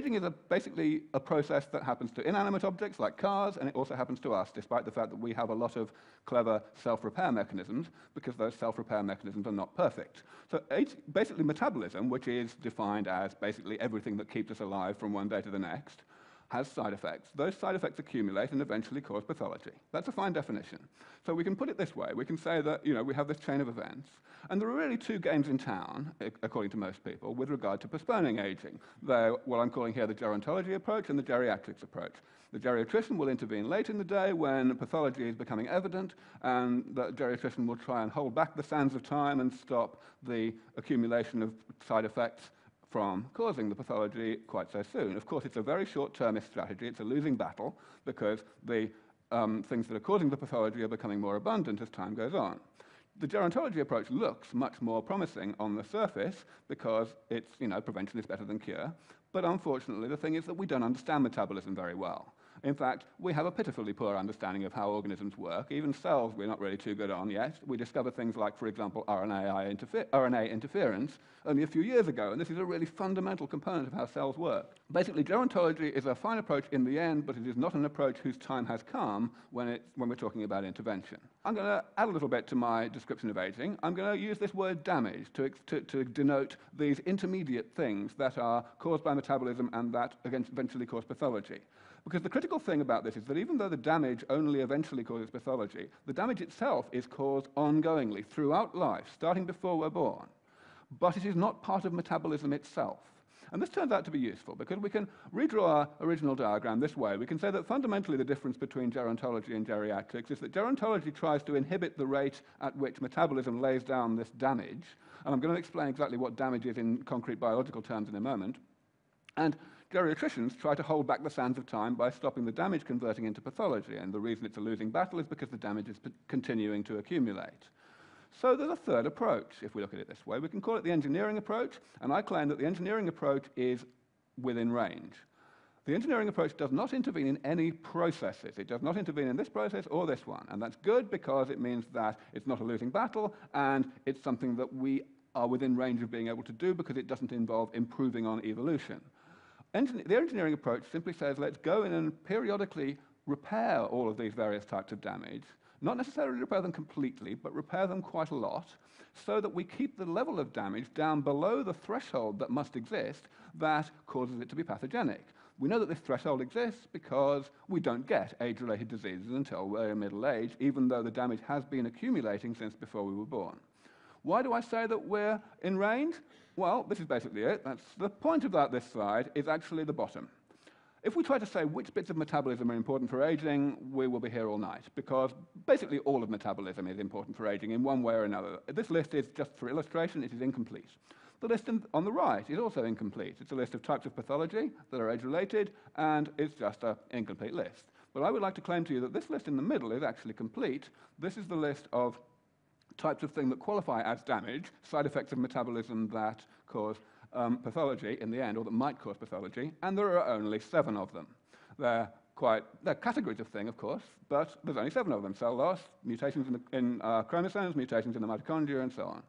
Aging is a, basically a process that happens to inanimate objects like cars, and it also happens to us, despite the fact that we have a lot of clever self-repair mechanisms, because those self-repair mechanisms are not perfect. So basically metabolism, which is defined as basically everything that keeps us alive from one day to the next, has side effects. Those side effects accumulate and eventually cause pathology. That's a fine definition. So we can put it this way. We can say that you know, we have this chain of events, and there are really two games in town, according to most people, with regard to postponing aging. They're what I'm calling here the gerontology approach and the geriatrics approach. The geriatrician will intervene late in the day when pathology is becoming evident, and the geriatrician will try and hold back the sands of time and stop the accumulation of side effects from causing the pathology quite so soon. Of course, it's a very short-termist strategy. It's a losing battle because the um, things that are causing the pathology are becoming more abundant as time goes on. The gerontology approach looks much more promising on the surface because it's, you know, prevention is better than cure. But unfortunately, the thing is that we don't understand metabolism very well. In fact, we have a pitifully poor understanding of how organisms work. Even cells we're not really too good on yet. We discovered things like, for example, RNA, interfer RNA interference only a few years ago, and this is a really fundamental component of how cells work. Basically, gerontology is a fine approach in the end, but it is not an approach whose time has come when, when we're talking about intervention. I'm going to add a little bit to my description of aging. I'm going to use this word damage to, to, to denote these intermediate things that are caused by metabolism and that eventually cause pathology. Because the critical thing about this is that even though the damage only eventually causes pathology, the damage itself is caused ongoingly throughout life, starting before we're born. But it is not part of metabolism itself. And this turns out to be useful because we can redraw our original diagram this way. We can say that fundamentally the difference between gerontology and geriatrics is that gerontology tries to inhibit the rate at which metabolism lays down this damage. And I'm going to explain exactly what damage is in concrete biological terms in a moment. And Geriatricians try to hold back the sands of time by stopping the damage converting into pathology, and the reason it's a losing battle is because the damage is continuing to accumulate. So there's a third approach, if we look at it this way. We can call it the engineering approach, and I claim that the engineering approach is within range. The engineering approach does not intervene in any processes. It does not intervene in this process or this one, and that's good because it means that it's not a losing battle, and it's something that we are within range of being able to do because it doesn't involve improving on evolution. Engin the engineering approach simply says let's go in and periodically repair all of these various types of damage, not necessarily repair them completely, but repair them quite a lot, so that we keep the level of damage down below the threshold that must exist that causes it to be pathogenic. We know that this threshold exists because we don't get age-related diseases until we're in middle age, even though the damage has been accumulating since before we were born. Why do I say that we're in range? Well, this is basically it. That's the point about this slide is actually the bottom. If we try to say which bits of metabolism are important for aging, we will be here all night, because basically all of metabolism is important for aging in one way or another. This list is just for illustration, it is incomplete. The list on the right is also incomplete. It's a list of types of pathology that are age-related, and it's just an incomplete list. But I would like to claim to you that this list in the middle is actually complete. This is the list of types of thing that qualify as damage, side effects of metabolism that cause um, pathology in the end, or that might cause pathology, and there are only seven of them. They're quite, they're categories of thing, of course, but there's only seven of them. Cell loss, mutations in, the, in uh, chromosomes, mutations in the mitochondria, and so on.